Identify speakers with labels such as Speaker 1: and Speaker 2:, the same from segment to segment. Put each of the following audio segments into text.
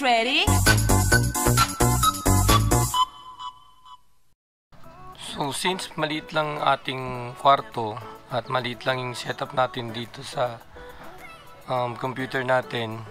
Speaker 1: ready?
Speaker 2: So since maliit lang ating kwarto at maliit lang yung setup natin dito sa um, computer natin,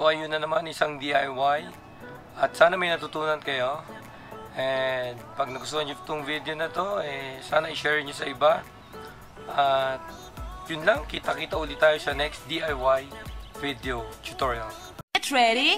Speaker 2: So ayun na naman isang DIY at sana may natutunan kayo. And pag nagustuhan niyo itong video na to, eh, sana i-share niyo sa iba. At yun lang, kita-kita ulit tayo sa next DIY video tutorial.
Speaker 1: Get ready.